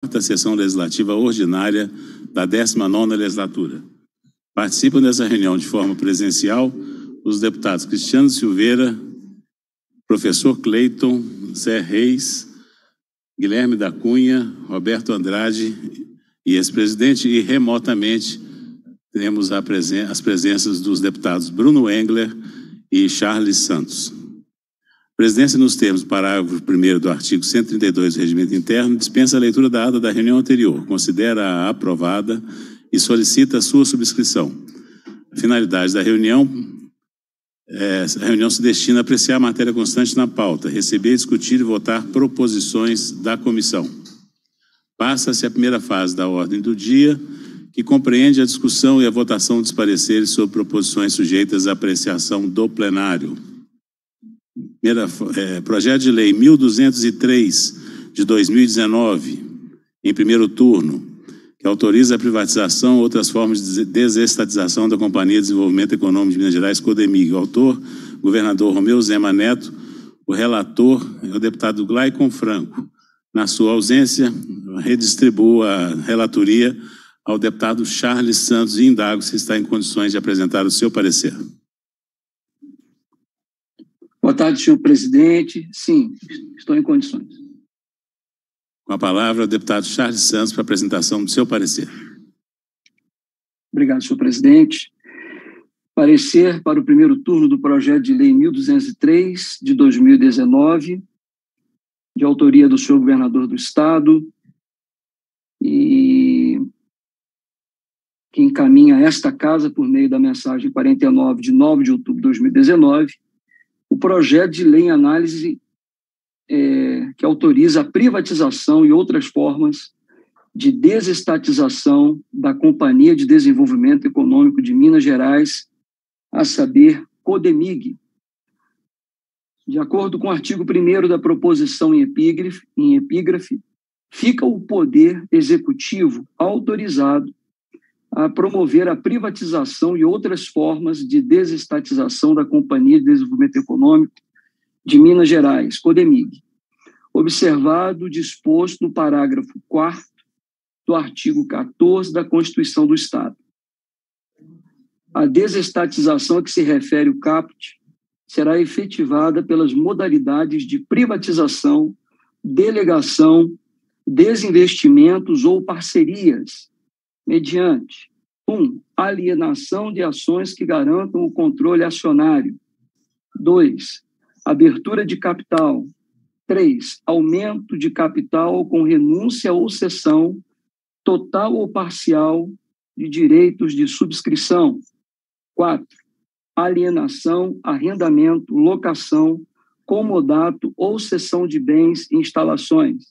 quarta sessão legislativa ordinária da 19ª legislatura. Participam dessa reunião de forma presencial os deputados Cristiano Silveira, professor Cleiton, Zé Reis, Guilherme da Cunha, Roberto Andrade e ex-presidente, e remotamente temos presen as presenças dos deputados Bruno Engler e Charles Santos. Presidência, nos termos do parágrafo 1 do artigo 132 do Regimento Interno, dispensa a leitura da ata da reunião anterior, considera-a aprovada e solicita a sua subscrição. A finalidade da reunião é, a reunião se destina a apreciar a matéria constante na pauta, receber, discutir e votar proposições da comissão. Passa-se a primeira fase da ordem do dia, que compreende a discussão e a votação dos pareceres sobre proposições sujeitas à apreciação do plenário. Primeira, é, projeto de lei 1203 de 2019, em primeiro turno, que autoriza a privatização ou outras formas de desestatização da Companhia de Desenvolvimento Econômico de Minas Gerais, Codemig. Autor, governador Romeu Zema Neto, o relator é o deputado Glaicon Franco. Na sua ausência, redistribuo a relatoria ao deputado Charles Santos e indago se está em condições de apresentar o seu parecer. Boa tarde, senhor presidente. Sim, estou em condições. Com a palavra, o deputado Charles Santos para a apresentação do seu parecer. Obrigado, senhor presidente. Parecer para o primeiro turno do projeto de lei 1203 de 2019, de autoria do senhor governador do estado, e que encaminha esta casa por meio da mensagem 49 de 9 de outubro de 2019 o projeto de lei em análise é, que autoriza a privatização e outras formas de desestatização da Companhia de Desenvolvimento Econômico de Minas Gerais, a saber, Codemig. De acordo com o artigo 1 da proposição em epígrafe, em epígrafe, fica o poder executivo autorizado a promover a privatização e outras formas de desestatização da Companhia de Desenvolvimento Econômico de Minas Gerais, Codemig, observado o disposto no parágrafo 4 do artigo 14 da Constituição do Estado. A desestatização a que se refere o caput será efetivada pelas modalidades de privatização, delegação, desinvestimentos ou parcerias mediante um, alienação de ações que garantam o controle acionário. dois, Abertura de capital. três, Aumento de capital com renúncia ou cessão total ou parcial de direitos de subscrição. quatro, Alienação, arrendamento, locação, comodato ou cessão de bens e instalações.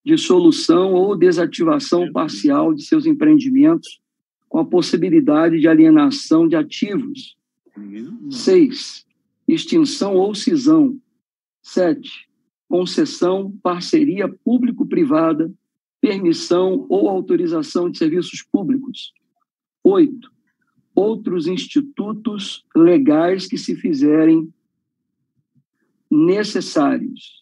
Cinco dissolução ou desativação parcial de seus empreendimentos, com a possibilidade de alienação de ativos. Seis, extinção ou cisão. Sete, concessão, parceria público-privada, permissão ou autorização de serviços públicos. Oito, outros institutos legais que se fizerem necessários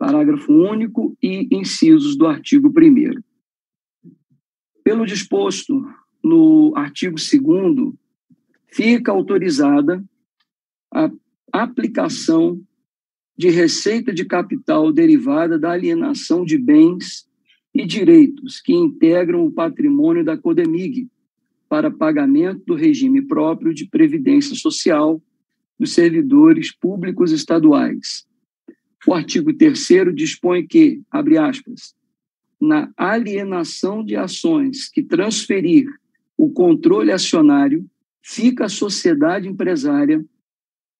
parágrafo único e incisos do artigo 1. Pelo disposto no artigo 2, fica autorizada a aplicação de receita de capital derivada da alienação de bens e direitos que integram o patrimônio da Codemig para pagamento do regime próprio de previdência social dos servidores públicos estaduais, o artigo 3 dispõe que, abre aspas, na alienação de ações que transferir o controle acionário, fica a sociedade empresária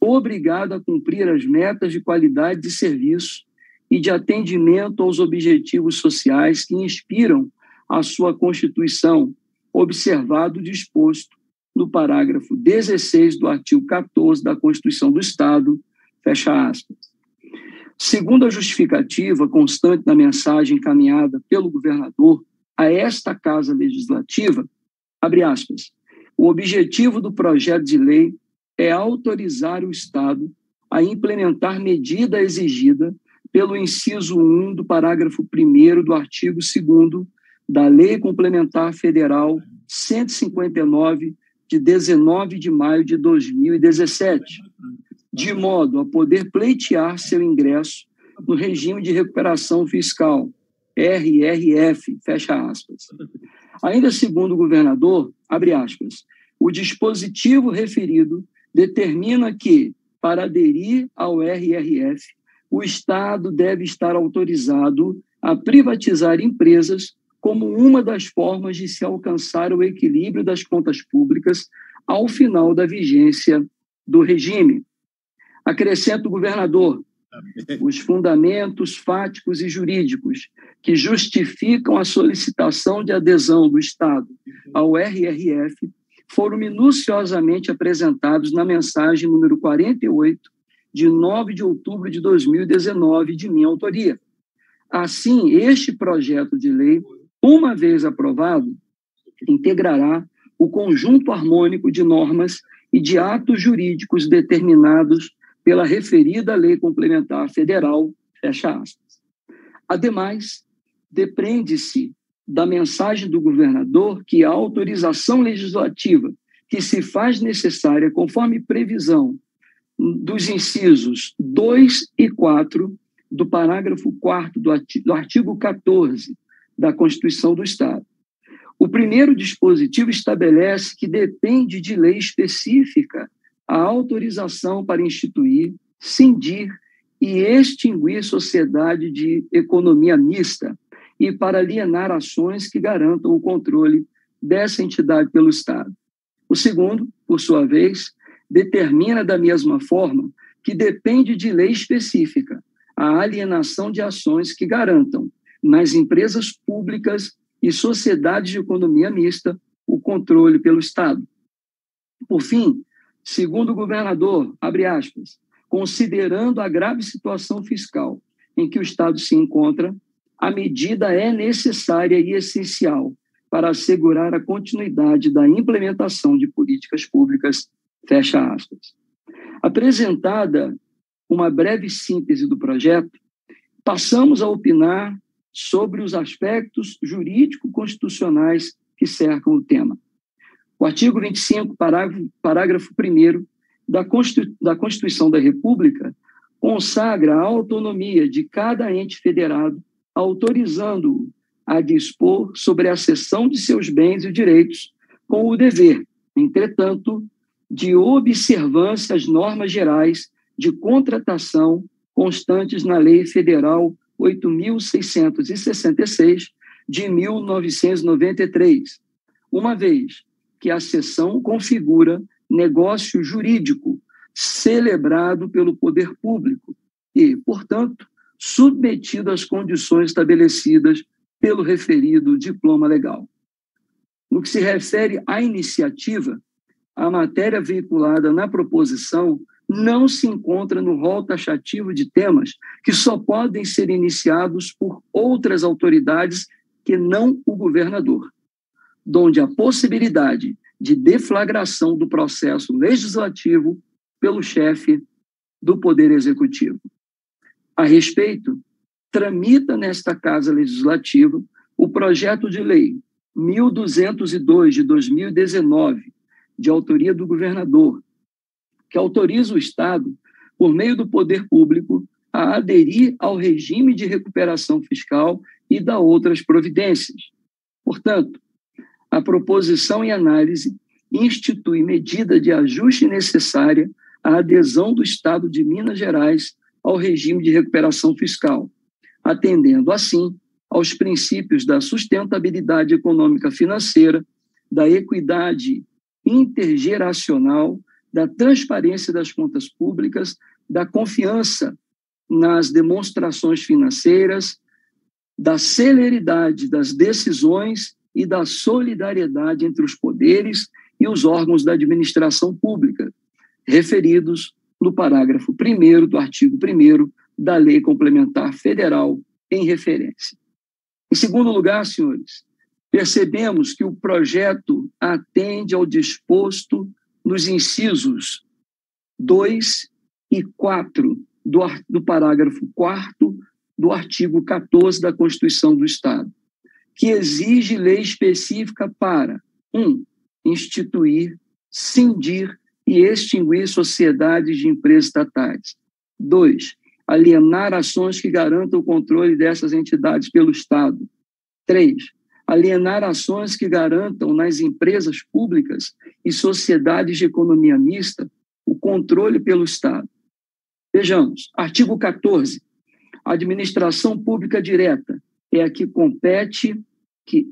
obrigada a cumprir as metas de qualidade de serviço e de atendimento aos objetivos sociais que inspiram a sua Constituição, observado o disposto no parágrafo 16 do artigo 14 da Constituição do Estado, fecha aspas. Segundo a justificativa constante na mensagem encaminhada pelo governador a esta Casa Legislativa, abre aspas, o objetivo do projeto de lei é autorizar o Estado a implementar medida exigida pelo inciso 1 do parágrafo 1 do artigo 2 da Lei Complementar Federal 159, de 19 de maio de 2017, de modo a poder pleitear seu ingresso no regime de recuperação fiscal, RRF, fecha aspas. Ainda segundo o governador, abre aspas, o dispositivo referido determina que, para aderir ao RRF, o Estado deve estar autorizado a privatizar empresas como uma das formas de se alcançar o equilíbrio das contas públicas ao final da vigência do regime. Acrescenta o governador, os fundamentos fáticos e jurídicos que justificam a solicitação de adesão do Estado ao RRF foram minuciosamente apresentados na mensagem número 48, de 9 de outubro de 2019, de minha autoria. Assim, este projeto de lei, uma vez aprovado, integrará o conjunto harmônico de normas e de atos jurídicos determinados pela referida Lei Complementar Federal, fecha aspas. Ademais, depreende-se da mensagem do governador que a autorização legislativa que se faz necessária conforme previsão dos incisos 2 e 4 do parágrafo 4 do artigo 14 da Constituição do Estado. O primeiro dispositivo estabelece que depende de lei específica a autorização para instituir, cindir e extinguir sociedade de economia mista e para alienar ações que garantam o controle dessa entidade pelo Estado. O segundo, por sua vez, determina da mesma forma que depende de lei específica a alienação de ações que garantam nas empresas públicas e sociedades de economia mista o controle pelo Estado. Por fim, Segundo o governador, abre aspas, considerando a grave situação fiscal em que o Estado se encontra, a medida é necessária e essencial para assegurar a continuidade da implementação de políticas públicas, fecha aspas. Apresentada uma breve síntese do projeto, passamos a opinar sobre os aspectos jurídico-constitucionais que cercam o tema. O artigo 25, parágrafo, parágrafo 1 da, Constituição da República consagra a autonomia de cada ente federado, autorizando-o a dispor sobre a cessão de seus bens e direitos, com o dever, entretanto, de observância às normas gerais de contratação constantes na Lei Federal 8.666 de 1993, uma vez que a sessão configura negócio jurídico celebrado pelo poder público e, portanto, submetido às condições estabelecidas pelo referido diploma legal. No que se refere à iniciativa, a matéria veiculada na proposição não se encontra no rol taxativo de temas que só podem ser iniciados por outras autoridades que não o governador donde a possibilidade de deflagração do processo legislativo pelo chefe do Poder Executivo. A respeito, tramita nesta Casa Legislativa o projeto de lei 1202 de 2019, de autoria do governador, que autoriza o Estado, por meio do poder público, a aderir ao regime de recuperação fiscal e da outras providências. Portanto, a proposição e análise institui medida de ajuste necessária à adesão do Estado de Minas Gerais ao regime de recuperação fiscal, atendendo, assim, aos princípios da sustentabilidade econômica financeira, da equidade intergeracional, da transparência das contas públicas, da confiança nas demonstrações financeiras, da celeridade das decisões e da solidariedade entre os poderes e os órgãos da administração pública, referidos no parágrafo 1 do artigo 1 da Lei Complementar Federal em referência. Em segundo lugar, senhores, percebemos que o projeto atende ao disposto nos incisos 2 e 4 do, do parágrafo 4 do artigo 14 da Constituição do Estado, que exige lei específica para 1. Um, instituir, cindir e extinguir sociedades de empresas estatais. 2. Alienar ações que garantam o controle dessas entidades pelo Estado. 3. Alienar ações que garantam nas empresas públicas e sociedades de economia mista o controle pelo Estado. Vejamos, artigo 14. Administração pública direta é a que compete que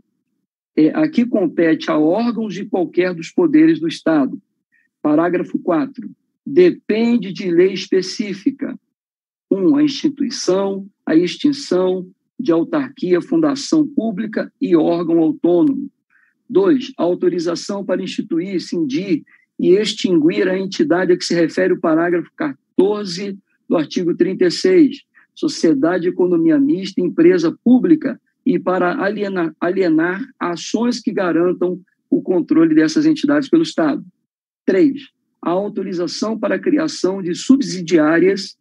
é, a que compete a órgãos de qualquer dos poderes do Estado. Parágrafo 4. Depende de lei específica. 1. Um, a instituição, a extinção de autarquia, fundação pública e órgão autônomo. 2. A autorização para instituir, cindir e extinguir a entidade a que se refere o parágrafo 14 do artigo 36, sociedade de economia mista, empresa pública, e para alienar, alienar ações que garantam o controle dessas entidades pelo Estado. Três, a autorização para a criação de subsidiárias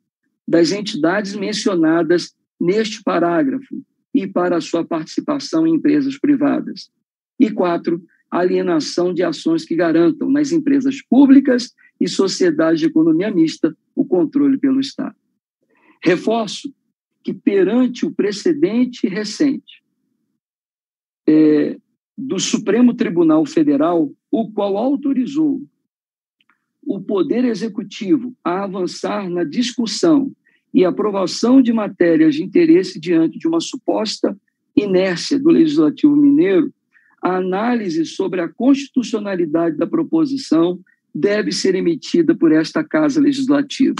das entidades mencionadas neste parágrafo e para sua participação em empresas privadas. E quatro, alienação de ações que garantam nas empresas públicas e sociedades de economia mista o controle pelo Estado. Reforço que, perante o precedente recente é, do Supremo Tribunal Federal, o qual autorizou o Poder Executivo a avançar na discussão e aprovação de matérias de interesse diante de uma suposta inércia do Legislativo Mineiro, a análise sobre a constitucionalidade da proposição deve ser emitida por esta Casa Legislativa.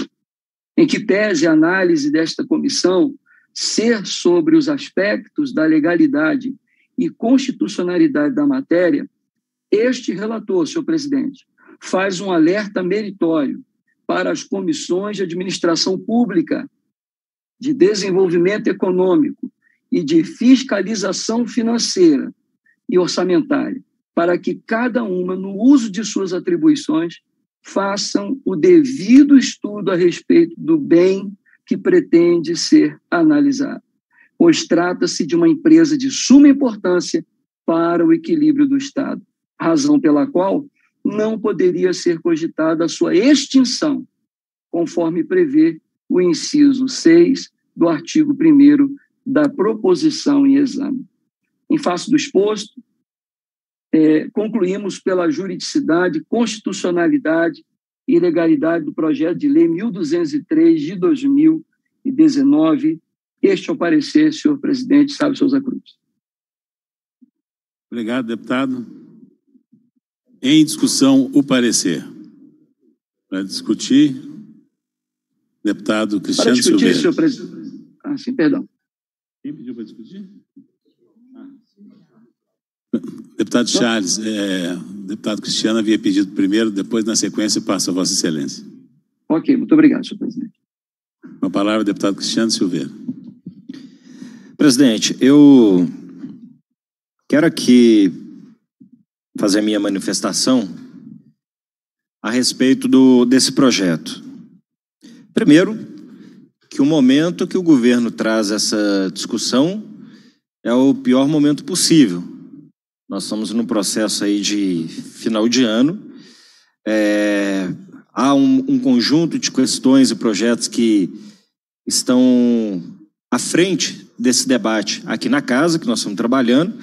Em que pese a análise desta comissão ser sobre os aspectos da legalidade e constitucionalidade da matéria, este relator, senhor presidente, faz um alerta meritório para as comissões de administração pública, de desenvolvimento econômico e de fiscalização financeira e orçamentária, para que cada uma, no uso de suas atribuições, façam o devido estudo a respeito do bem que pretende ser analisado, pois trata-se de uma empresa de suma importância para o equilíbrio do Estado, razão pela qual não poderia ser cogitada a sua extinção, conforme prevê o inciso 6 do artigo 1 da proposição em exame. Em face do exposto, é, concluímos pela juridicidade, constitucionalidade e legalidade do projeto de lei 1203 de 2019. Este é o parecer, senhor presidente Sábio Souza Cruz. Obrigado, deputado. Em discussão, o parecer. Para discutir, deputado Cristiano Para discutir, Silveira. senhor presidente. Ah, sim, perdão. Quem pediu para discutir? Deputado Charles, é, deputado Cristiano havia pedido primeiro, depois, na sequência, passa a Vossa Excelência. Ok, muito obrigado, senhor presidente. Com a palavra, deputado Cristiano Silveira. Presidente, eu quero aqui fazer a minha manifestação a respeito do, desse projeto. Primeiro, que o momento que o governo traz essa discussão é o pior momento possível nós estamos num processo aí de final de ano. É, há um, um conjunto de questões e projetos que estão à frente desse debate aqui na casa, que nós estamos trabalhando.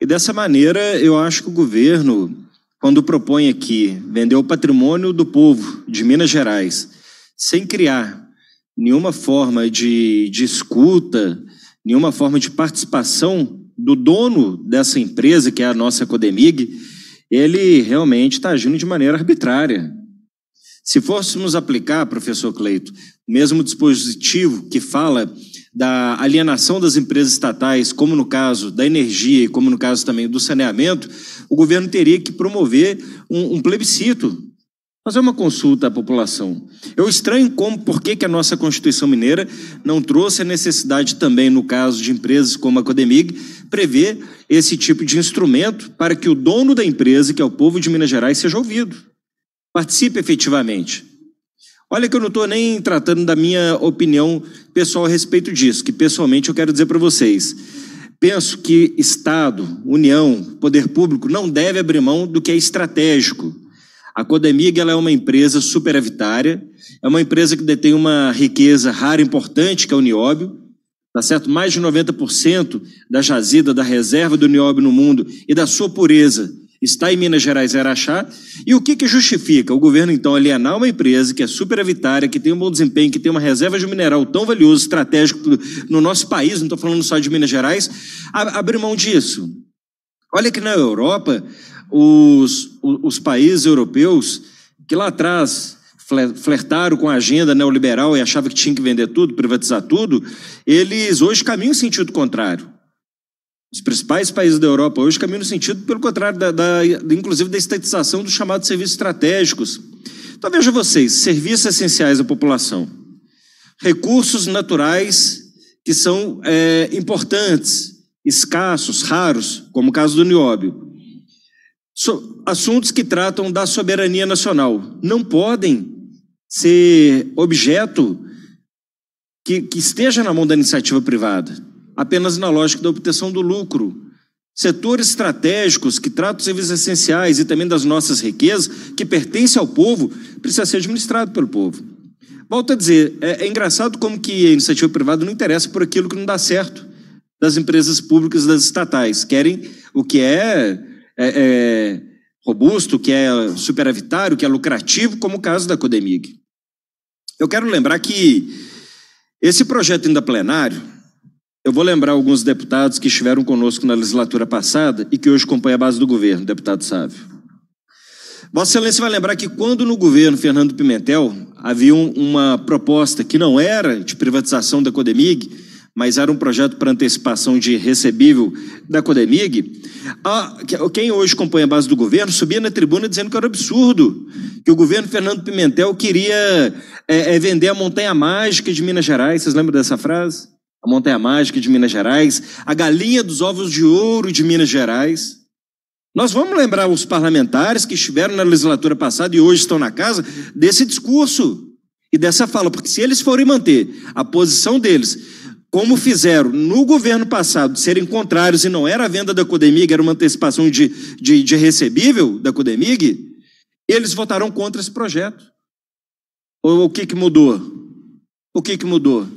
E dessa maneira, eu acho que o governo, quando propõe aqui vender o patrimônio do povo de Minas Gerais, sem criar nenhuma forma de, de escuta, nenhuma forma de participação do dono dessa empresa, que é a nossa Codemig, ele realmente está agindo de maneira arbitrária. Se fôssemos aplicar, professor Cleito, o mesmo dispositivo que fala da alienação das empresas estatais, como no caso da energia e como no caso também do saneamento, o governo teria que promover um, um plebiscito fazer uma consulta à população. Eu estranho como, por que, que a nossa Constituição Mineira não trouxe a necessidade também, no caso de empresas como a Codemig, prever esse tipo de instrumento para que o dono da empresa, que é o povo de Minas Gerais, seja ouvido. Participe efetivamente. Olha que eu não estou nem tratando da minha opinião pessoal a respeito disso, que pessoalmente eu quero dizer para vocês. Penso que Estado, União, Poder Público não deve abrir mão do que é estratégico. A Codemig é uma empresa superavitária, é uma empresa que detém uma riqueza rara e importante, que é o nióbio, tá certo? Mais de 90% da jazida, da reserva do nióbio no mundo e da sua pureza está em Minas Gerais e Araxá. E o que, que justifica? O governo, então, alienar uma empresa que é superavitária, que tem um bom desempenho, que tem uma reserva de mineral tão valioso, estratégico no nosso país, não estou falando só de Minas Gerais, abrir mão disso. Olha que na Europa, os, os países europeus, que lá atrás flertaram com a agenda neoliberal e achavam que tinha que vender tudo, privatizar tudo, eles hoje caminham em sentido contrário. Os principais países da Europa hoje caminham no sentido, pelo contrário, da, da, inclusive da estatização dos chamados serviços estratégicos. Então veja vocês, serviços essenciais à população, recursos naturais que são é, importantes, escassos, raros, como o caso do nióbio. So, assuntos que tratam da soberania nacional não podem ser objeto que, que esteja na mão da iniciativa privada apenas na lógica da obtenção do lucro. Setores estratégicos que tratam serviços essenciais e também das nossas riquezas, que pertencem ao povo, precisa ser administrado pelo povo. Volto a dizer, é, é engraçado como que a iniciativa privada não interessa por aquilo que não dá certo das empresas públicas das estatais. Querem o que é, é, é robusto, que é superavitário, que é lucrativo, como o caso da Codemig. Eu quero lembrar que esse projeto ainda plenário, eu vou lembrar alguns deputados que estiveram conosco na legislatura passada e que hoje compõem a base do governo, deputado Sávio. Vossa Excelência vai lembrar que quando no governo Fernando Pimentel havia uma proposta que não era de privatização da Codemig, mas era um projeto para antecipação de recebível da Codemig, a, quem hoje compõe a base do governo subia na tribuna dizendo que era absurdo, que o governo Fernando Pimentel queria é, é, vender a montanha mágica de Minas Gerais. Vocês lembram dessa frase? a Montanha Mágica de Minas Gerais, a Galinha dos Ovos de Ouro de Minas Gerais. Nós vamos lembrar os parlamentares que estiveram na legislatura passada e hoje estão na casa desse discurso e dessa fala, porque se eles forem manter a posição deles, como fizeram no governo passado, serem contrários e não era a venda da Codemig, era uma antecipação de, de, de recebível da Codemig, eles votarão contra esse projeto. Ou o que, que mudou? O que, que mudou?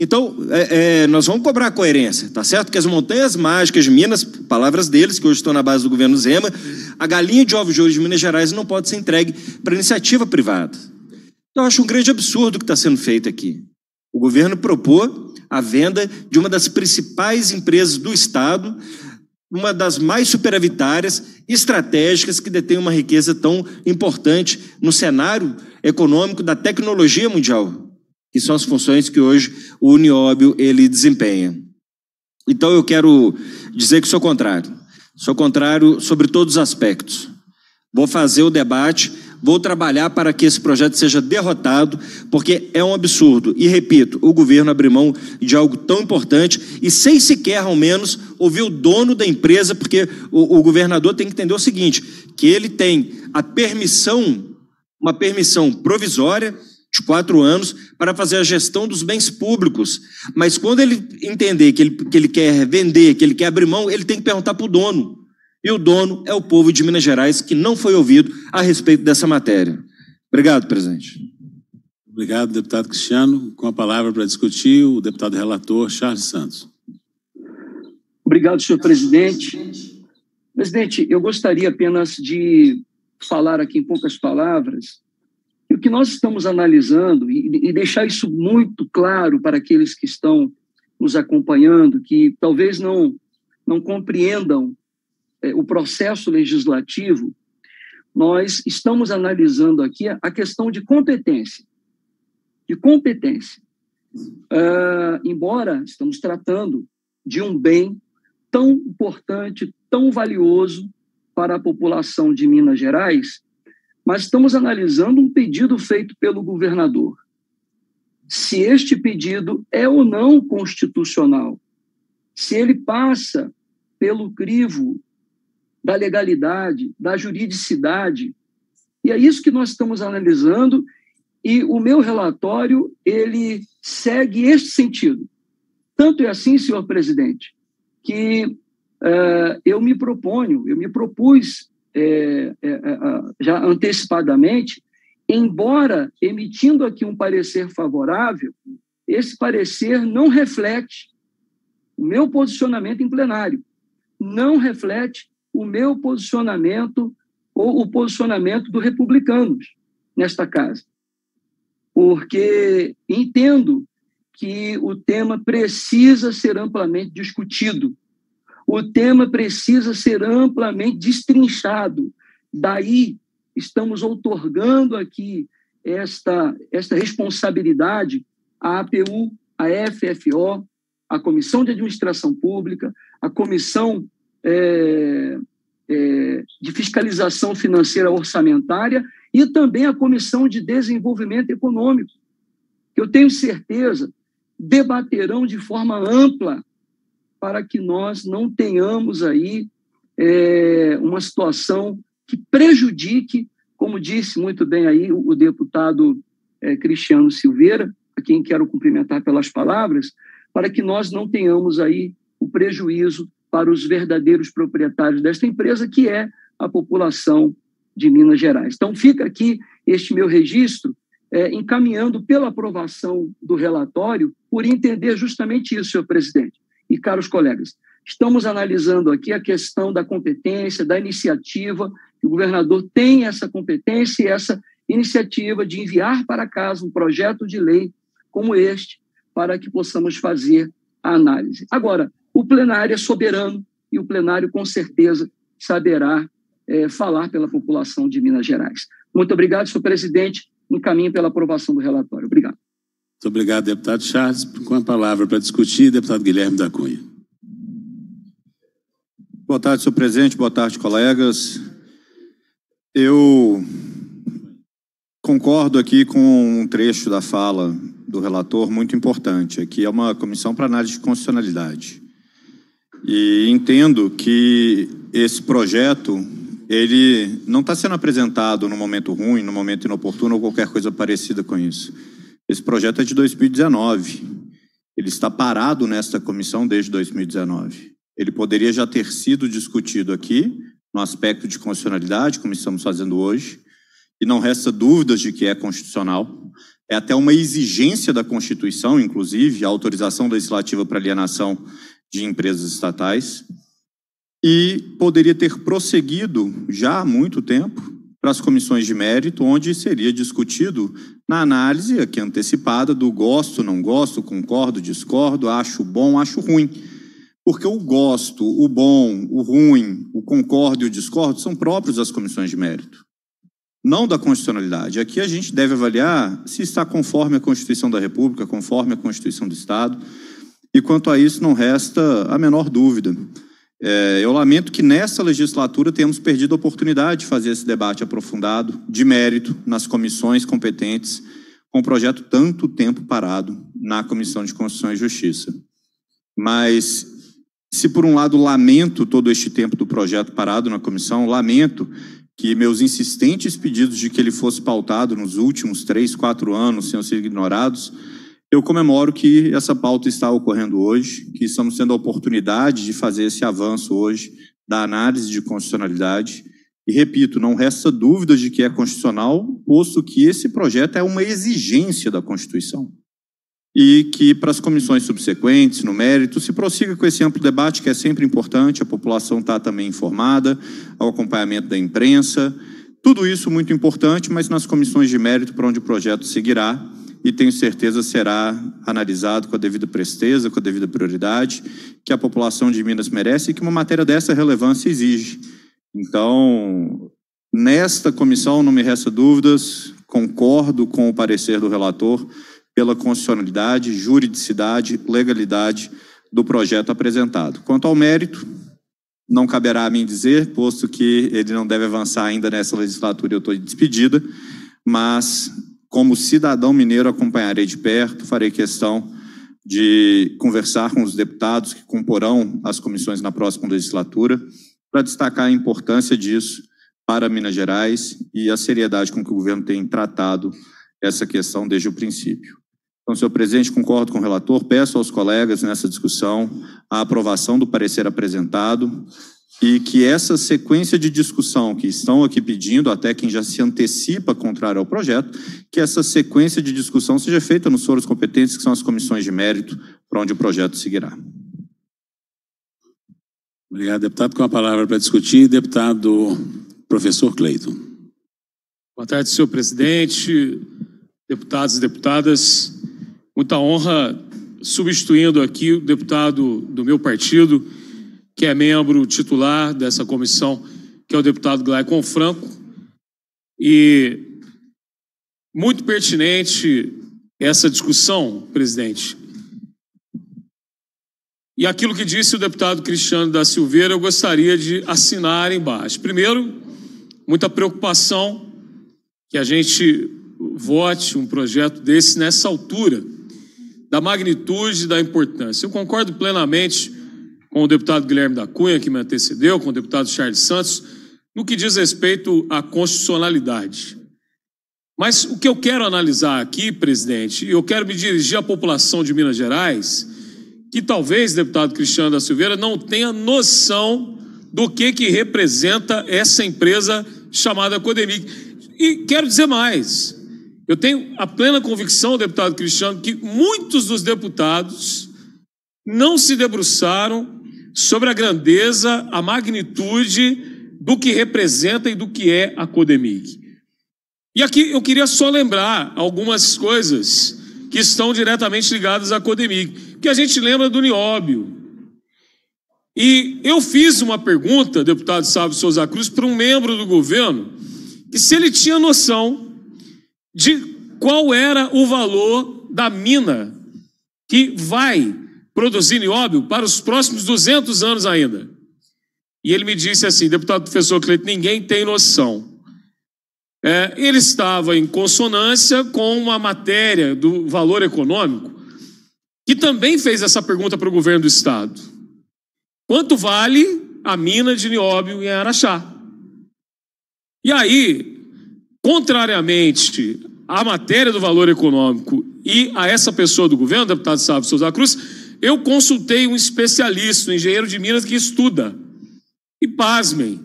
Então, é, é, nós vamos cobrar coerência, tá certo? Que as montanhas mágicas de Minas, palavras deles, que hoje estão na base do governo Zema, a galinha de ovos de ouro de Minas Gerais não pode ser entregue para iniciativa privada. Eu acho um grande absurdo o que está sendo feito aqui. O governo propôs a venda de uma das principais empresas do Estado, uma das mais superavitárias, estratégicas, que detém uma riqueza tão importante no cenário econômico da tecnologia mundial que são as funções que hoje o Unióbio ele desempenha. Então eu quero dizer que sou contrário. Sou contrário sobre todos os aspectos. Vou fazer o debate, vou trabalhar para que esse projeto seja derrotado, porque é um absurdo. E repito, o governo abriu mão de algo tão importante e sem sequer, ao menos, ouvir o dono da empresa, porque o, o governador tem que entender o seguinte: que ele tem a permissão, uma permissão provisória de quatro anos para fazer a gestão dos bens públicos. Mas quando ele entender que ele, que ele quer vender, que ele quer abrir mão, ele tem que perguntar para o dono. E o dono é o povo de Minas Gerais que não foi ouvido a respeito dessa matéria. Obrigado, presidente. Obrigado, deputado Cristiano. Com a palavra para discutir, o deputado relator Charles Santos. Obrigado, senhor presidente. Presidente, eu gostaria apenas de falar aqui em poucas palavras e o que nós estamos analisando, e, e deixar isso muito claro para aqueles que estão nos acompanhando, que talvez não, não compreendam o processo legislativo, nós estamos analisando aqui a, a questão de competência. De competência. Uh, embora estamos tratando de um bem tão importante, tão valioso para a população de Minas Gerais, mas estamos analisando um pedido feito pelo governador. Se este pedido é ou não constitucional, se ele passa pelo crivo da legalidade, da juridicidade. E é isso que nós estamos analisando E o meu relatório, ele segue este sentido. Tanto é assim, senhor presidente, que uh, eu me proponho, eu me propus é, é, é, já antecipadamente, embora emitindo aqui um parecer favorável, esse parecer não reflete o meu posicionamento em plenário, não reflete o meu posicionamento ou o posicionamento dos republicanos nesta casa. Porque entendo que o tema precisa ser amplamente discutido, o tema precisa ser amplamente destrinchado. Daí, estamos outorgando aqui esta, esta responsabilidade à APU, à FFO, à Comissão de Administração Pública, à Comissão é, é, de Fiscalização Financeira Orçamentária e também à Comissão de Desenvolvimento Econômico. Eu tenho certeza debaterão de forma ampla para que nós não tenhamos aí é, uma situação que prejudique, como disse muito bem aí o, o deputado é, Cristiano Silveira, a quem quero cumprimentar pelas palavras, para que nós não tenhamos aí o prejuízo para os verdadeiros proprietários desta empresa, que é a população de Minas Gerais. Então, fica aqui este meu registro, é, encaminhando pela aprovação do relatório, por entender justamente isso, senhor presidente. E, caros colegas, estamos analisando aqui a questão da competência, da iniciativa, o governador tem essa competência e essa iniciativa de enviar para casa um projeto de lei como este, para que possamos fazer a análise. Agora, o plenário é soberano e o plenário, com certeza, saberá é, falar pela população de Minas Gerais. Muito obrigado, senhor presidente. Encaminho pela aprovação do relatório. Obrigado. Muito obrigado, deputado Charles. Com a palavra para discutir, deputado Guilherme da Cunha. Boa tarde, senhor presidente. Boa tarde, colegas. Eu concordo aqui com um trecho da fala do relator muito importante. Aqui é uma comissão para análise de constitucionalidade. E entendo que esse projeto ele não está sendo apresentado no momento ruim, no momento inoportuno ou qualquer coisa parecida com isso. Esse projeto é de 2019. Ele está parado nesta comissão desde 2019. Ele poderia já ter sido discutido aqui, no aspecto de constitucionalidade, como estamos fazendo hoje, e não resta dúvidas de que é constitucional. É até uma exigência da Constituição, inclusive, a autorização legislativa para alienação de empresas estatais. E poderia ter prosseguido já há muito tempo para as comissões de mérito, onde seria discutido na análise aqui antecipada do gosto, não gosto, concordo, discordo, acho bom, acho ruim. Porque o gosto, o bom, o ruim, o concordo e o discordo são próprios das comissões de mérito, não da constitucionalidade. Aqui a gente deve avaliar se está conforme a Constituição da República, conforme a Constituição do Estado, e quanto a isso não resta a menor dúvida. É, eu lamento que nessa legislatura temos perdido a oportunidade de fazer esse debate aprofundado, de mérito, nas comissões competentes, com o projeto tanto tempo parado na Comissão de Constituição e Justiça. Mas, se por um lado lamento todo este tempo do projeto parado na comissão, lamento que meus insistentes pedidos de que ele fosse pautado nos últimos três, quatro anos tenham sido ignorados, eu comemoro que essa pauta está ocorrendo hoje, que estamos tendo a oportunidade de fazer esse avanço hoje da análise de constitucionalidade. E repito, não resta dúvidas de que é constitucional, posto que esse projeto é uma exigência da Constituição. E que para as comissões subsequentes, no mérito, se prossiga com esse amplo debate, que é sempre importante, a população está também informada, ao acompanhamento da imprensa. Tudo isso muito importante, mas nas comissões de mérito, para onde o projeto seguirá, e tenho certeza será analisado com a devida presteza, com a devida prioridade, que a população de Minas merece e que uma matéria dessa relevância exige. Então, nesta comissão, não me resta dúvidas, concordo com o parecer do relator pela constitucionalidade, juridicidade, legalidade do projeto apresentado. Quanto ao mérito, não caberá a mim dizer, posto que ele não deve avançar ainda nessa legislatura, eu estou de despedida, mas como cidadão mineiro, acompanharei de perto, farei questão de conversar com os deputados que comporão as comissões na próxima legislatura, para destacar a importância disso para Minas Gerais e a seriedade com que o governo tem tratado essa questão desde o princípio. Então, senhor presidente, concordo com o relator, peço aos colegas nessa discussão a aprovação do parecer apresentado e que essa sequência de discussão que estão aqui pedindo, até quem já se antecipa contrário ao projeto, que essa sequência de discussão seja feita nos foros competentes, que são as comissões de mérito, para onde o projeto seguirá. Obrigado, deputado. Com a palavra para discutir, deputado professor Cleiton. Boa tarde, senhor presidente, deputados e deputadas. Muita honra substituindo aqui o deputado do meu partido, que é membro titular dessa comissão, que é o deputado Glaicon Franco. E muito pertinente essa discussão, presidente. E aquilo que disse o deputado Cristiano da Silveira, eu gostaria de assinar embaixo. Primeiro, muita preocupação que a gente vote um projeto desse nessa altura, da magnitude e da importância. Eu concordo plenamente com o deputado Guilherme da Cunha, que me antecedeu, com o deputado Charles Santos, no que diz respeito à constitucionalidade. Mas o que eu quero analisar aqui, presidente, e eu quero me dirigir à população de Minas Gerais, que talvez, deputado Cristiano da Silveira, não tenha noção do que, que representa essa empresa chamada Codemic. E quero dizer mais. Eu tenho a plena convicção, deputado Cristiano, que muitos dos deputados não se debruçaram sobre a grandeza, a magnitude do que representa e do que é a Codemig. E aqui eu queria só lembrar algumas coisas que estão diretamente ligadas à Codemig, que a gente lembra do Nióbio. E eu fiz uma pergunta, deputado Sábio Souza Cruz, para um membro do governo, que se ele tinha noção de qual era o valor da mina que vai produzir nióbio para os próximos 200 anos ainda. E ele me disse assim, deputado professor Cleiton, ninguém tem noção. É, ele estava em consonância com uma matéria do valor econômico, que também fez essa pergunta para o governo do estado. Quanto vale a mina de nióbio em Araxá? E aí, contrariamente à matéria do valor econômico e a essa pessoa do governo, deputado Sábio Souza Cruz, eu consultei um especialista, um engenheiro de Minas que estuda. E pasmem,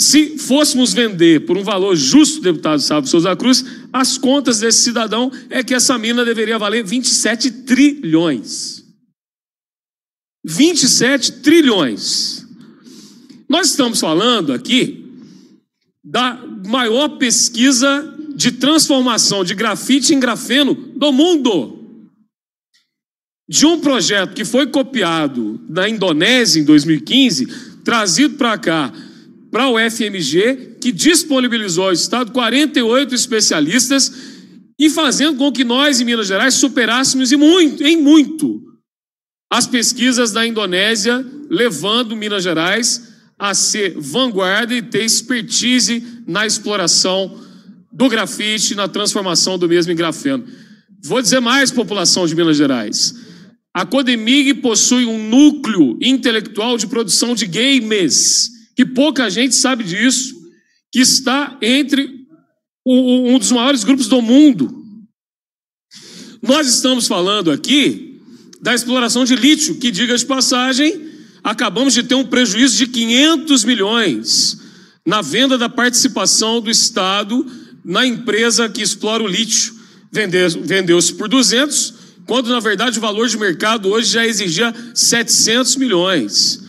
se fôssemos vender por um valor justo, deputado Sábio Souza Cruz, as contas desse cidadão é que essa mina deveria valer 27 trilhões. 27 trilhões. Nós estamos falando aqui da maior pesquisa de transformação de grafite em grafeno do mundo de um projeto que foi copiado da Indonésia em 2015, trazido para cá, para o FMG, que disponibilizou ao Estado 48 especialistas e fazendo com que nós, em Minas Gerais, superássemos em muito, em muito as pesquisas da Indonésia, levando Minas Gerais a ser vanguarda e ter expertise na exploração do grafite, na transformação do mesmo em grafeno. Vou dizer mais, população de Minas Gerais. A Codemig possui um núcleo intelectual de produção de games, que pouca gente sabe disso, que está entre um dos maiores grupos do mundo. Nós estamos falando aqui da exploração de lítio, que, diga de passagem, acabamos de ter um prejuízo de 500 milhões na venda da participação do Estado na empresa que explora o lítio. Vendeu-se por 200, quando na verdade o valor de mercado hoje já exigia 700 milhões.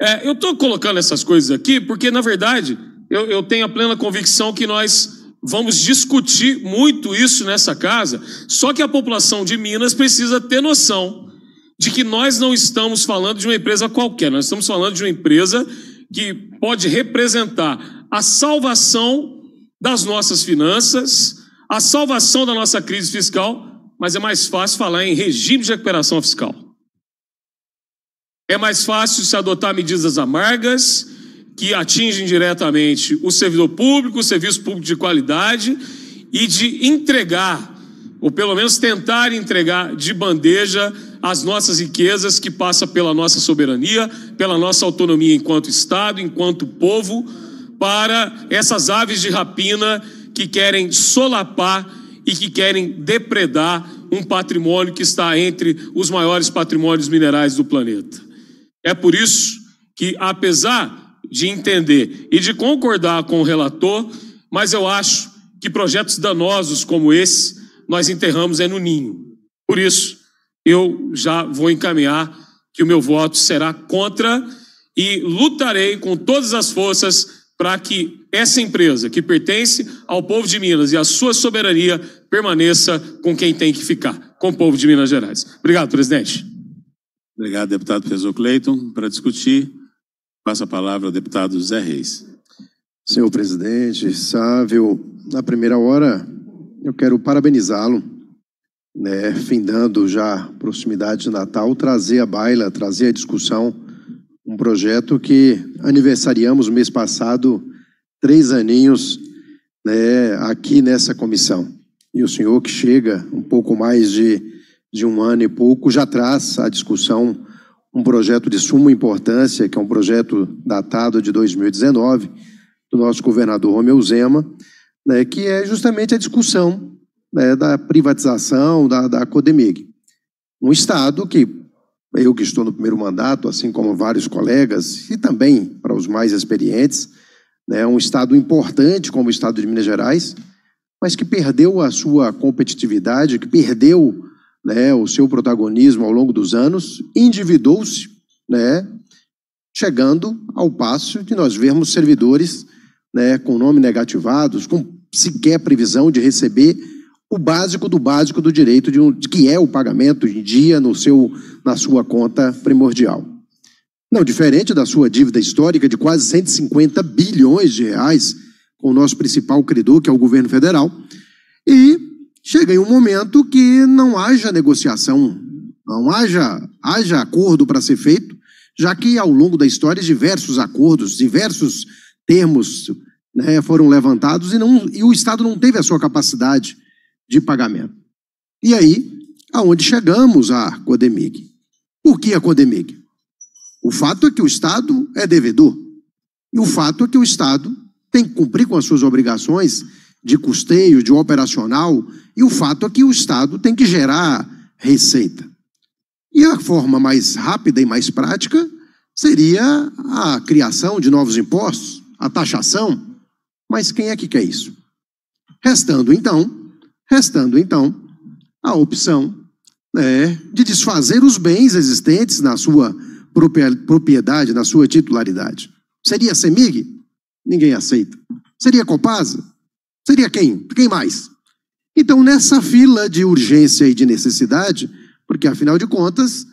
É, eu estou colocando essas coisas aqui porque, na verdade, eu, eu tenho a plena convicção que nós vamos discutir muito isso nessa casa, só que a população de Minas precisa ter noção de que nós não estamos falando de uma empresa qualquer, nós estamos falando de uma empresa que pode representar a salvação das nossas finanças, a salvação da nossa crise fiscal mas é mais fácil falar em regime de recuperação fiscal. É mais fácil se adotar medidas amargas que atingem diretamente o servidor público, o serviço público de qualidade e de entregar, ou pelo menos tentar entregar de bandeja as nossas riquezas que passa pela nossa soberania, pela nossa autonomia enquanto Estado, enquanto povo, para essas aves de rapina que querem solapar e que querem depredar um patrimônio que está entre os maiores patrimônios minerais do planeta. É por isso que, apesar de entender e de concordar com o relator, mas eu acho que projetos danosos como esse nós enterramos é no ninho. Por isso, eu já vou encaminhar que o meu voto será contra e lutarei com todas as forças para que essa empresa, que pertence ao povo de Minas e à sua soberania, permaneça com quem tem que ficar, com o povo de Minas Gerais. Obrigado, presidente. Obrigado, deputado professor Cleiton. Para discutir, passa a palavra ao deputado Zé Reis. Senhor presidente, Sávio, na primeira hora, eu quero parabenizá-lo, né, findando já a proximidade de Natal, trazer a baila, trazer a discussão um projeto que aniversariamos mês passado, três aninhos né, aqui nessa comissão. E o senhor que chega um pouco mais de, de um ano e pouco já traz à discussão um projeto de suma importância, que é um projeto datado de 2019, do nosso governador Romeu Zema, né, que é justamente a discussão né, da privatização da, da Codemig. Um Estado que eu que estou no primeiro mandato, assim como vários colegas, e também para os mais experientes, né, um estado importante como o estado de Minas Gerais, mas que perdeu a sua competitividade, que perdeu né, o seu protagonismo ao longo dos anos, endividou-se, né, chegando ao passo de nós vermos servidores né, com nome negativados, com sequer previsão de receber o básico do básico do direito, de, um, de que é o pagamento em dia no seu, na sua conta primordial. Não diferente da sua dívida histórica de quase 150 bilhões de reais com o nosso principal credor, que é o governo federal, e chega em um momento que não haja negociação, não haja, haja acordo para ser feito, já que ao longo da história diversos acordos, diversos termos né, foram levantados e, não, e o Estado não teve a sua capacidade de pagamento. E aí, aonde chegamos a Codemig? Por que a Codemig? O fato é que o Estado é devedor. E o fato é que o Estado tem que cumprir com as suas obrigações de custeio, de operacional, e o fato é que o Estado tem que gerar receita. E a forma mais rápida e mais prática seria a criação de novos impostos, a taxação. Mas quem é que quer isso? Restando, então, Restando, então, a opção é, de desfazer os bens existentes na sua propriedade, na sua titularidade. Seria CEMIG? Ninguém aceita. Seria Copasa? Seria quem? Quem mais? Então, nessa fila de urgência e de necessidade, porque afinal de contas,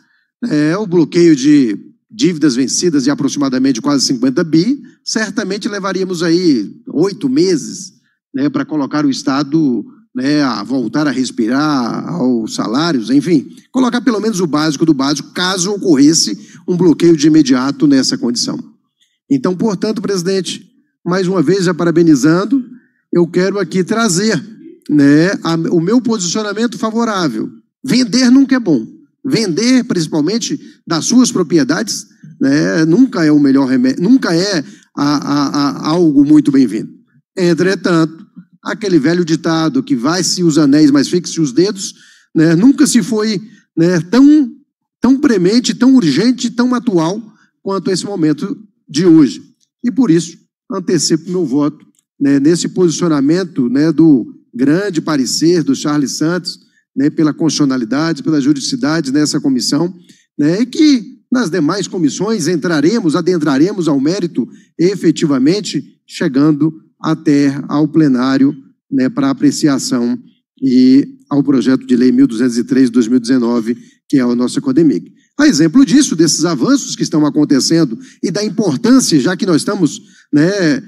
é, o bloqueio de dívidas vencidas de aproximadamente quase 50 bi, certamente levaríamos aí oito meses né, para colocar o Estado né, a voltar a respirar, aos salários, enfim, colocar pelo menos o básico do básico, caso ocorresse um bloqueio de imediato nessa condição. Então, portanto, presidente, mais uma vez já parabenizando, eu quero aqui trazer né, a, o meu posicionamento favorável. Vender nunca é bom. Vender, principalmente das suas propriedades, né, nunca é o melhor remédio, nunca é a, a, algo muito bem-vindo. Entretanto, aquele velho ditado que vai-se os anéis, mas fixe os dedos, né, nunca se foi né, tão, tão premente, tão urgente, tão atual quanto esse momento de hoje. E por isso, antecipo meu voto né, nesse posicionamento né, do grande parecer do Charles Santos, né, pela constitucionalidade, pela juridicidade nessa comissão, né, e que nas demais comissões entraremos, adentraremos ao mérito efetivamente, chegando até ao plenário né, para apreciação e ao projeto de lei 1203 de 2019, que é a nossa Codemig. A exemplo disso, desses avanços que estão acontecendo e da importância, já que nós estamos né,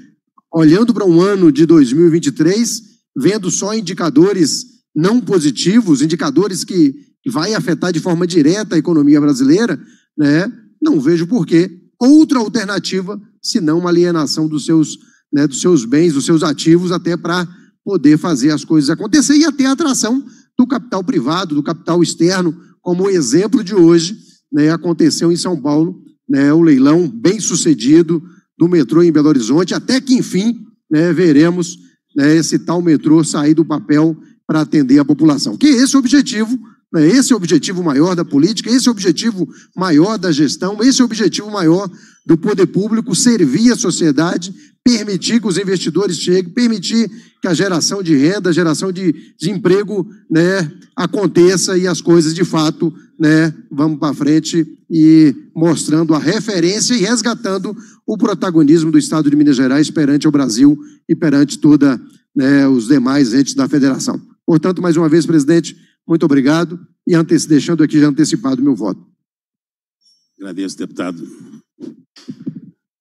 olhando para um ano de 2023, vendo só indicadores não positivos, indicadores que, que vai afetar de forma direta a economia brasileira, né, não vejo por que outra alternativa senão uma alienação dos seus né, dos seus bens, dos seus ativos, até para poder fazer as coisas acontecer e até a atração do capital privado, do capital externo, como o exemplo de hoje né, aconteceu em São Paulo, né, o leilão bem sucedido do metrô em Belo Horizonte, até que enfim né, veremos né, esse tal metrô sair do papel para atender a população. Que esse é o objetivo, né? esse é o objetivo maior da política, esse é o objetivo maior da gestão, esse é o objetivo maior do poder público, servir a sociedade, permitir que os investidores cheguem, permitir que a geração de renda, a geração de, de emprego né, aconteça e as coisas de fato né, vamos para frente e mostrando a referência e resgatando o protagonismo do Estado de Minas Gerais perante o Brasil e perante toda né, os demais entes da federação. Portanto, mais uma vez, presidente, muito obrigado e deixando aqui já antecipado meu voto. Agradeço, deputado.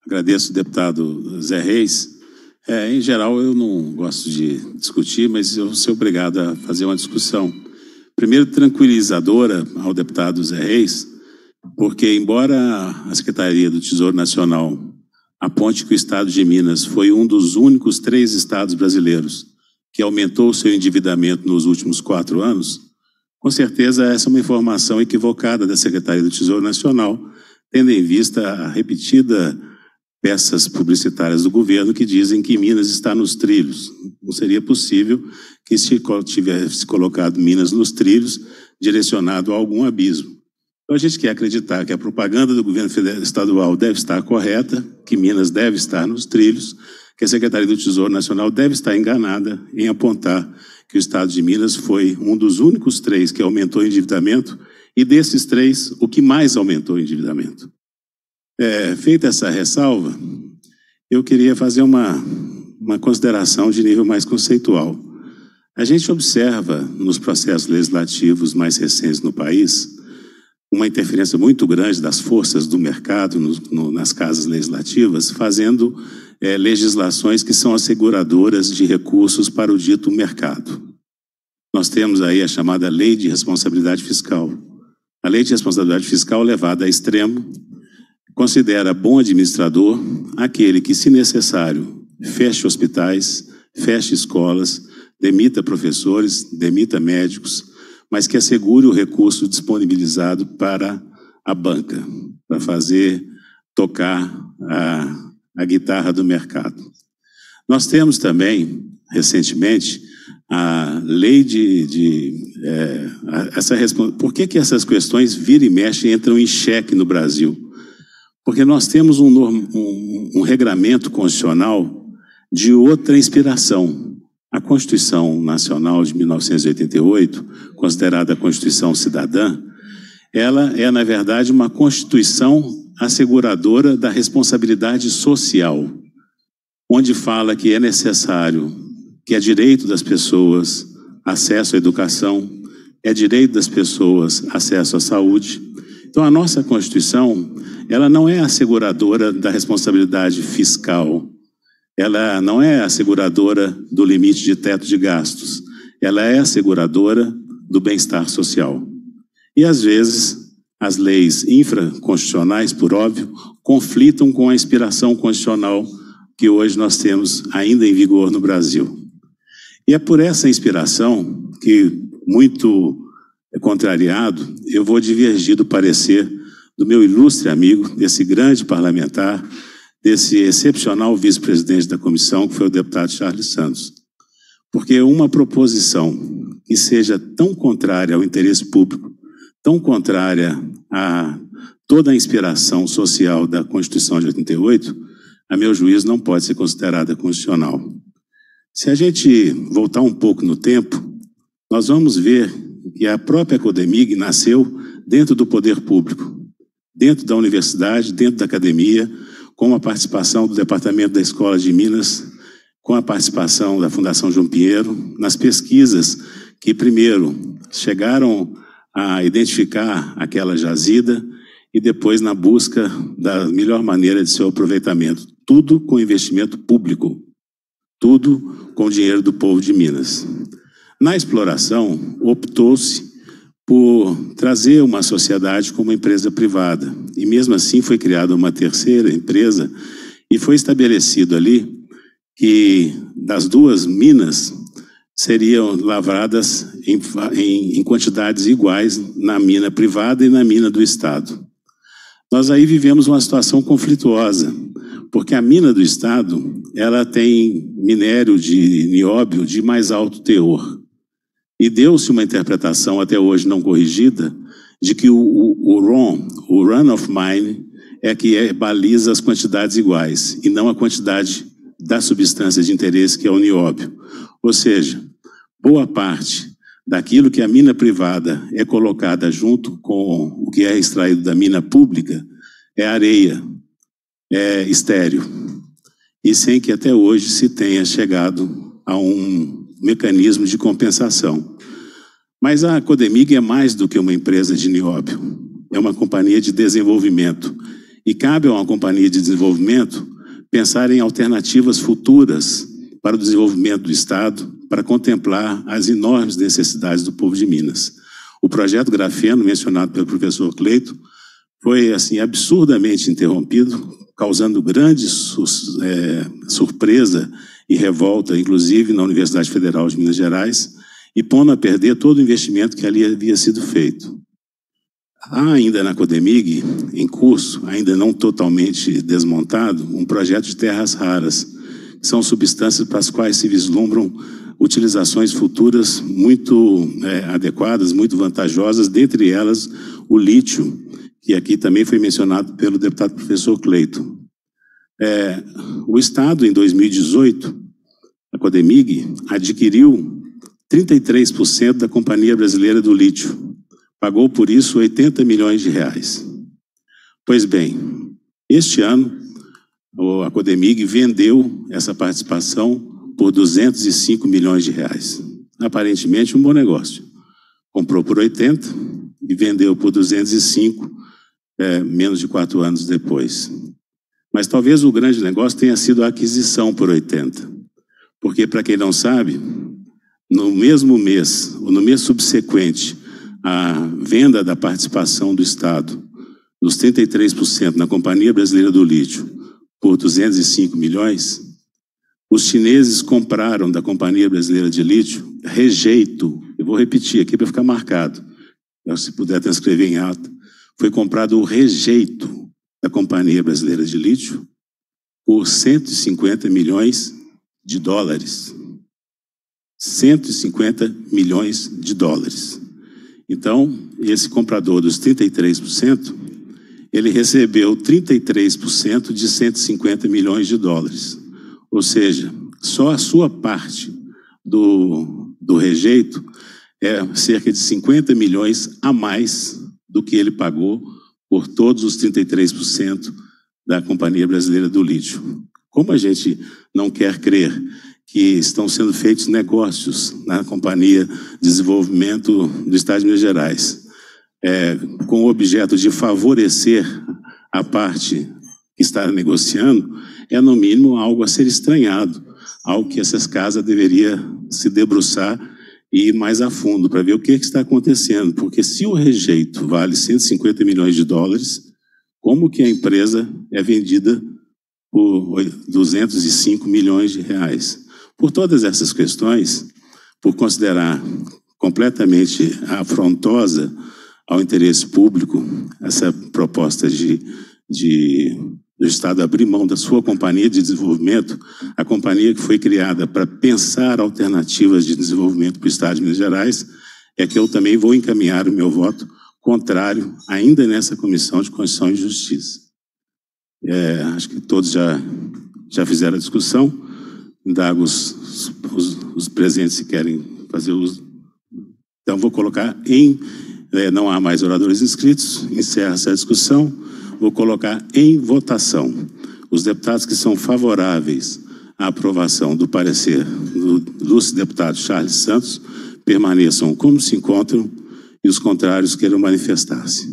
Agradeço, deputado Zé Reis. É, em geral, eu não gosto de discutir, mas eu sou obrigado a fazer uma discussão. Primeiro, tranquilizadora ao deputado Zé Reis, porque, embora a Secretaria do Tesouro Nacional aponte que o Estado de Minas foi um dos únicos três estados brasileiros que aumentou seu endividamento nos últimos quatro anos, com certeza essa é uma informação equivocada da Secretaria do Tesouro Nacional, tendo em vista a repetida peças publicitárias do governo que dizem que Minas está nos trilhos. Não seria possível que se tivesse colocado Minas nos trilhos, direcionado a algum abismo. Então a gente quer acreditar que a propaganda do governo estadual deve estar correta, que Minas deve estar nos trilhos, que a Secretaria do Tesouro Nacional deve estar enganada em apontar que o Estado de Minas foi um dos únicos três que aumentou o endividamento, e desses três, o que mais aumentou o endividamento. É, feita essa ressalva, eu queria fazer uma, uma consideração de nível mais conceitual. A gente observa nos processos legislativos mais recentes no país uma interferência muito grande das forças do mercado no, no, nas casas legislativas, fazendo é, legislações que são asseguradoras de recursos para o dito mercado. Nós temos aí a chamada Lei de Responsabilidade Fiscal. A Lei de Responsabilidade Fiscal levada a extremo considera bom administrador aquele que, se necessário, feche hospitais, feche escolas, demita professores, demita médicos, mas que assegure o recurso disponibilizado para a banca, para fazer tocar a, a guitarra do mercado. Nós temos também, recentemente, a lei de. de é, essa, por que, que essas questões viram e mexem entram em xeque no Brasil? Porque nós temos um, um, um regramento constitucional de outra inspiração. A Constituição Nacional de 1988, considerada a Constituição Cidadã, ela é, na verdade, uma Constituição asseguradora da responsabilidade social, onde fala que é necessário, que é direito das pessoas acesso à educação, é direito das pessoas acesso à saúde. Então, a nossa Constituição ela não é asseguradora da responsabilidade fiscal, ela não é asseguradora do limite de teto de gastos, ela é asseguradora do bem-estar social. E às vezes as leis infraconstitucionais, por óbvio, conflitam com a inspiração constitucional que hoje nós temos ainda em vigor no Brasil. E é por essa inspiração que, muito contrariado, eu vou divergir do parecer do meu ilustre amigo, desse grande parlamentar, desse excepcional vice-presidente da comissão, que foi o deputado Charles Santos. Porque uma proposição que seja tão contrária ao interesse público, tão contrária a toda a inspiração social da Constituição de 88, a meu juízo, não pode ser considerada constitucional. Se a gente voltar um pouco no tempo, nós vamos ver que a própria Codemig nasceu dentro do poder público dentro da universidade, dentro da academia, com a participação do Departamento da Escola de Minas, com a participação da Fundação João Pinheiro, nas pesquisas que, primeiro, chegaram a identificar aquela jazida e depois na busca da melhor maneira de seu aproveitamento. Tudo com investimento público, tudo com dinheiro do povo de Minas. Na exploração, optou-se por trazer uma sociedade como empresa privada. E mesmo assim foi criada uma terceira empresa e foi estabelecido ali que das duas minas seriam lavradas em, em, em quantidades iguais na mina privada e na mina do Estado. Nós aí vivemos uma situação conflituosa, porque a mina do Estado ela tem minério de nióbio de mais alto teor. E deu-se uma interpretação até hoje não corrigida de que o, o, o RON, o Run of Mine, é que é, baliza as quantidades iguais e não a quantidade da substância de interesse que é o nióbio. Ou seja, boa parte daquilo que a mina privada é colocada junto com o que é extraído da mina pública é areia, é estéreo. E sem que até hoje se tenha chegado a um mecanismo de compensação. Mas a Codemig é mais do que uma empresa de nióbio. É uma companhia de desenvolvimento. E cabe a uma companhia de desenvolvimento pensar em alternativas futuras para o desenvolvimento do Estado, para contemplar as enormes necessidades do povo de Minas. O projeto Grafeno, mencionado pelo professor Cleito, foi assim absurdamente interrompido, causando grande é, surpresa e revolta, inclusive na Universidade Federal de Minas Gerais, e pondo a perder todo o investimento que ali havia sido feito. Há ainda na Codemig, em curso, ainda não totalmente desmontado, um projeto de terras raras, que são substâncias para as quais se vislumbram utilizações futuras muito é, adequadas, muito vantajosas, dentre elas o lítio, que aqui também foi mencionado pelo deputado professor Cleito. É, o Estado, em 2018, a Codemig adquiriu 33% da Companhia Brasileira do Lítio, pagou por isso 80 milhões de reais. Pois bem, este ano, a Codemig vendeu essa participação por 205 milhões de reais. Aparentemente, um bom negócio. Comprou por 80 e vendeu por 205, é, menos de quatro anos depois. Mas talvez o grande negócio tenha sido a aquisição por 80. Porque, para quem não sabe, no mesmo mês, ou no mês subsequente a venda da participação do Estado dos 33% na Companhia Brasileira do Lítio por 205 milhões, os chineses compraram da Companhia Brasileira de Lítio rejeito, eu vou repetir aqui para ficar marcado, se puder transcrever em alta, foi comprado o rejeito da Companhia Brasileira de Lítio por 150 milhões de dólares. 150 milhões de dólares. Então, esse comprador dos 33%, ele recebeu 33% de 150 milhões de dólares. Ou seja, só a sua parte do, do rejeito é cerca de 50 milhões a mais do que ele pagou por todos os 33% da Companhia Brasileira do Lítio. Como a gente não quer crer que estão sendo feitos negócios na Companhia de Desenvolvimento do Estado de Minas Gerais, é, com o objeto de favorecer a parte que está negociando, é no mínimo algo a ser estranhado, algo que essas casas deveria se debruçar ir mais a fundo para ver o que, que está acontecendo, porque se o rejeito vale 150 milhões de dólares, como que a empresa é vendida por 205 milhões de reais? Por todas essas questões, por considerar completamente afrontosa ao interesse público essa proposta de, de do Estado abrir mão da sua companhia de desenvolvimento, a companhia que foi criada para pensar alternativas de desenvolvimento para o Estado de Minas Gerais, é que eu também vou encaminhar o meu voto contrário, ainda nessa Comissão de Constituição e Justiça. É, acho que todos já, já fizeram a discussão indago os, os, os, presentes se querem fazer uso. Então, vou colocar em. É, não há mais oradores inscritos, encerra essa discussão. Vou colocar em votação. Os deputados que são favoráveis à aprovação do parecer do ilustre deputado Charles Santos permaneçam como se encontram e os contrários queiram manifestar-se.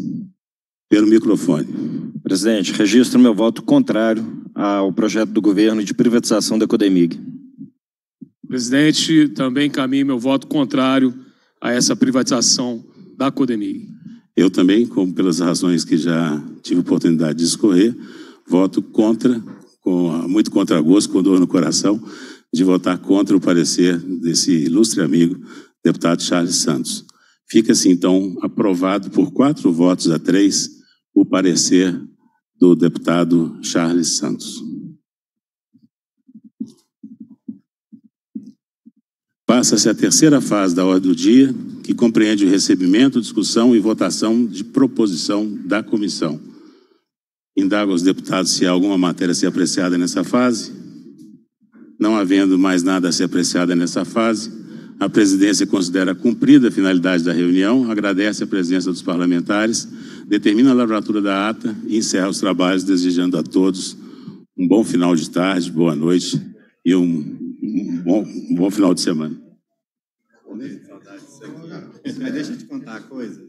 Pelo microfone. Presidente, registro meu voto contrário ao projeto do governo de privatização da Codemig. Presidente, também encaminho meu voto contrário a essa privatização da Codemig. Eu também, como pelas razões que já tive oportunidade de escorrer, voto contra, com muito contra gosto, com dor no coração, de votar contra o parecer desse ilustre amigo, deputado Charles Santos. Fica-se, então, aprovado por quatro votos a três o parecer do deputado Charles Santos. Passa Passa-se a terceira fase da ordem do dia, que compreende o recebimento, discussão e votação de proposição da comissão. Indago aos deputados se há alguma matéria a ser apreciada nessa fase. Não havendo mais nada a ser apreciada nessa fase, a presidência considera cumprida a finalidade da reunião, agradece a presença dos parlamentares, determina a lavratura da ata e encerra os trabalhos, desejando a todos um bom final de tarde, boa noite e um, um bom, um bom final de semana. Mas deixa eu te contar a coisa.